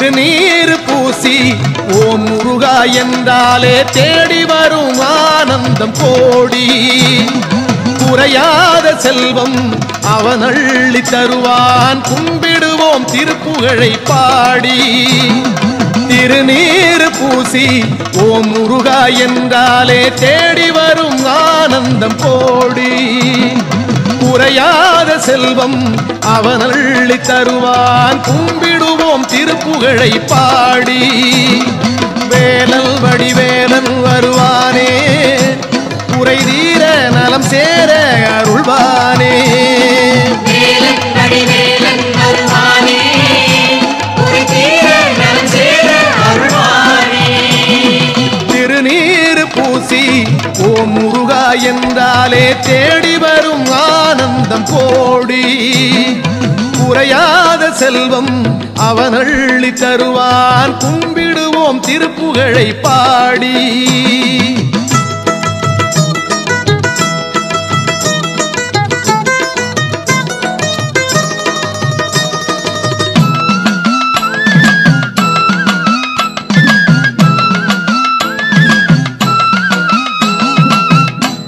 திருநீர் பூசி ஓ முருகா என்றாலே தேடி வரும் ஆனந்தம் கோடி. குறையாத செல்வம் அவன் அள்ளி தருவான் கும்பிடுவோம் திருப்புகழை பாடி. திருநீர் பூசி ஓ முருகா என்றாலே தேடி வரும் ஆனந்தம் கோடி. குறையாத செல்வம் அவன் அள்ளி தருவான். கும்பிடுவோம் திருப்புகழை பாடி. வேலல் வடிவேலன் வருவானே. குறை தீர நலம் சேர அருள்வானே. திருநீர் பூசி ஓம் முருகா என்றாலே தேடி ஆனந்தம் கோடி. குறையாத செல்வம் அவன் அள்ளி தருவான். கும்பிடுவோம் திருப்புகழை பாடி.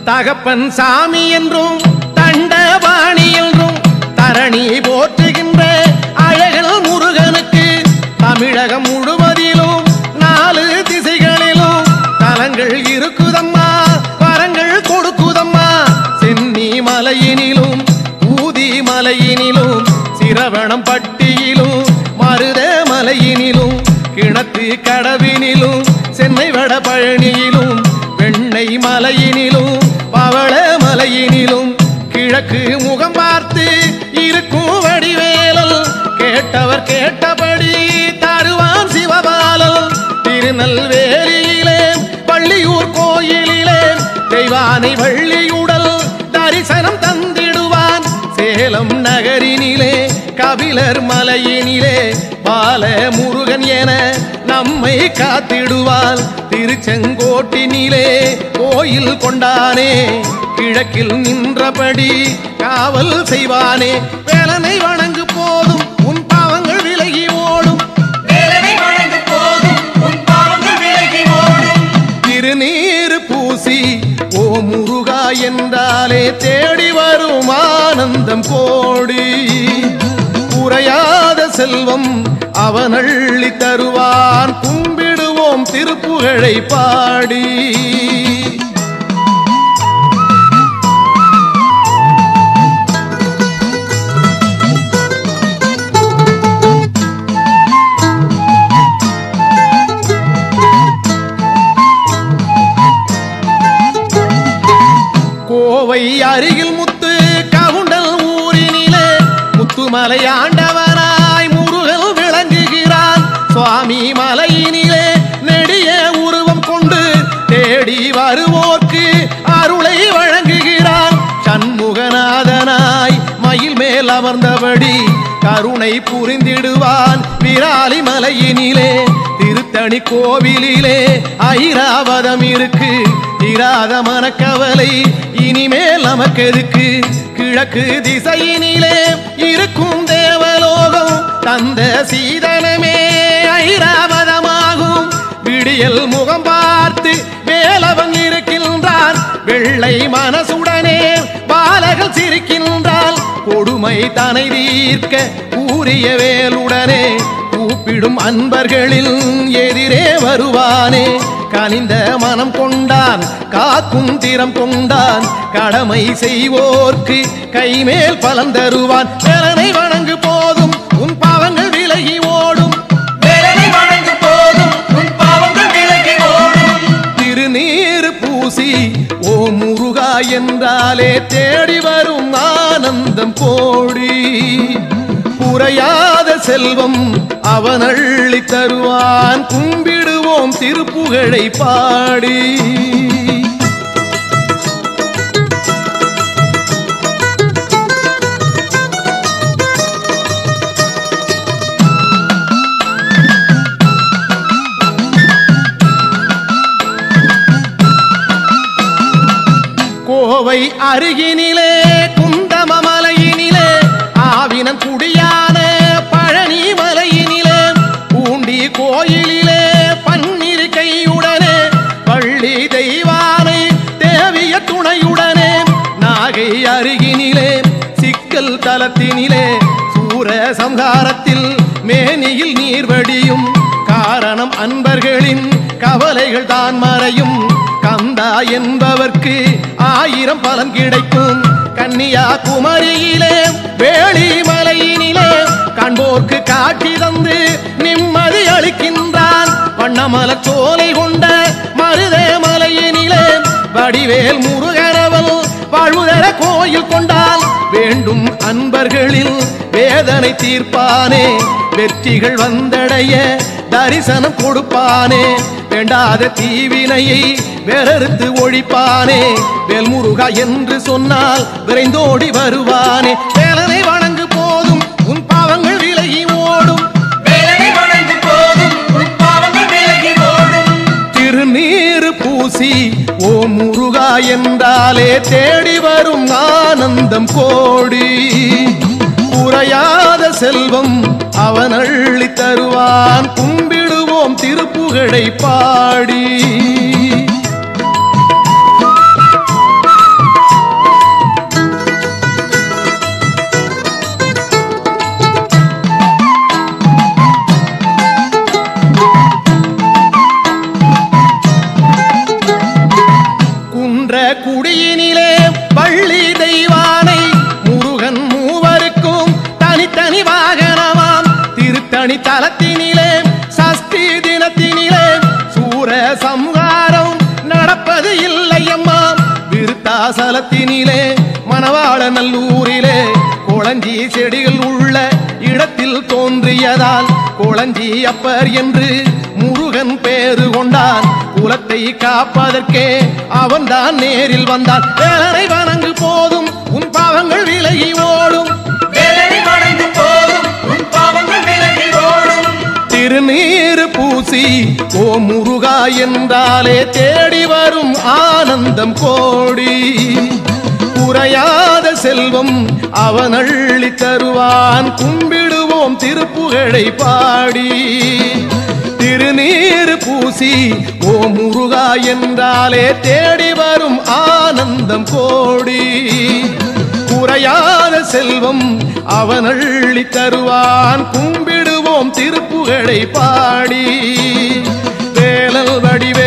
தகப்பன் சாமி என்றும் தண்டபாணி தரணி போற்றுகின்ற அழகல் முருகனுக்கு தமிழகம் முழுவதிலும் நாலு திசைகளிலும் தலங்கள் இருக்குதம்மா வரங்கள் கொடுக்குதம்மா. சென்னி மலையினிலும் ஊதி மலையினிலும் சிரவணம் பட்டியிலும் மருத மலையினிலும் கிணத்து கடவினிலும் சென்னை வட பழனியிலும் வெண்ணை மலையினிலும் சேலம் நகரினிலே கபிலர் மலையினிலே பால முருகன் என நம்மை காத்திடுவாள். திருச்செங்கோட்டினிலே கோயில் கொண்டானே கிழக்கில் நின்றபடி காவல் செய்வானே. வேலனை வணங்கு போதும் உன் முருகா தேடி வரும் ஆனந்தம் கோடி. குறையாத செல்வம் அவன் அள்ளி தருவான். கும்பிடுவோம் திருப்புகழை பாடி. அருகில் முத்து கவுண்டல் ஊரினிலே. முத்துமலை ஆண்டவனாய் முருகல் விளங்குகிறான் சுவாமி மலையினிலே நெடிய உருவம் கொண்டு தேடி வருவோர்க்கு அருளை வழங்குகிறான் சண்முகநாதனாய் மயில் மேல் அமர்ந்தபடி கருணை புரிந்திடுவான் விராலி மலையினிலே. திருத்தணி கோவிலிலே ஐராவதம் இருக்கு. இராத மனக்கவலை இனிமேல் நமக்கு எதுக்கு கிழக்கு திசையினிலே இருக்கும் தேவலோகம் தந்த சீதனமே. ஐராவதமாகும். விடியல் முகம் பார்த்து வேலவன் இருக்கின்றான் வெள்ளை மனசுடனே பாலகள் சிரிக்கின்றால். கொடுமை தனை தீர்க்க கூறிய வேலுடனே. கூப்பிடும் அன்பர்களில் எதிரே வருவானே. கனிந்த மனம் கொண்டான் காக்கும் திறம் கொண்டான். கடமை செய்வோர்க்கு கைமேல் பலன் தருவான். வேலனை வணங்கு போதும் உன் பாவங்கள் விலகி ஓடும். திருநீர் பூசி ஓ முருகா என்றாலே தேடி வரும் ஆனந்தம் கோடி. புறையாத செல்வம் அவன் அள்ளி தருவான். கும்பிடுவோம் திருப்புகழை பாடி. கோவை அருகினிலே குந்தமமலையினிலே ஆவினன் குடியான பழனி துணையுடனே நாகை அருகினிலே சிக்கல் தலத்தினிலே சூர சம்ஹாரத்தில் மேனியில் நீர் வடியும். காரணம் அன்பர்களின் கவலைகள் தான் மறையும். கந்தா என்பவர்க்கு ஆயிரம் பலன் கிடைக்கும். கன்னியா குமரியிலே வேளி மலையினிலே காண்போர்க்கு காட்சி தந்து நிம்மதி அளிக்கின்றான். வண்ணமல சோலை கொண்ட மருதே மலையினிலே வடிவேல் முருகரவல் வாழ்வுதர கோயில் கொண்டால் வேண்டும் அன்பர்களில் வேதனை தீர்ப்பானே. வெற்றிகள் வந்தடைய தரிசனம் கொடுப்பானே. வேண்டாத தீவினையை வேறறுத்து ஒழிப்பானே. வேல்முருகா என்று சொன்னால் விரைந்தோடி வருவானே. வேலனை என்றாலே தேடி வரும் ஆனந்தம் கோடி. குறையாத செல்வம் அவன் அள்ளி தருவான். கும்பிடுவோம் திருப்புகழை பாடி. கணி தலத்தினிலே சஷ்டி தினத்தினிலே சூர சம்ஹாரம் நடப்பது இல்லை அம்மா. விருத்தாசலத்தினிலே மணவாள நல்லூரிலே குளஞ்சி செடிகள் உள்ள இடத்தில் தோன்றியதால் குளஞ்சி அப்பர் என்று முருகன் பேரு கொண்டான். குலத்தை காப்பதற்கே அவன் தான் நேரில் வந்தான். வேலனை வணங்கு போதும் உன் பாவங்கள் விலகி ஓடும். திருநீர் பூசி ஓ முருகா என்றாலே தேடி வரும் ஆனந்தம் கோடி. குறையாத செல்வம் அவன் அள்ளி தருவான் கும்பிடுவோம் திருப்புகழை பாடி. திருநீர் பூசி ஓ முருகா என்றாலே தேடி வரும் ஆனந்தம் கோடி. குறையாத செல்வம் அவன் அள்ளி தருவான் கும்பிடுவோம் திருப்பு புகழை பாடி தேலல் வடிவே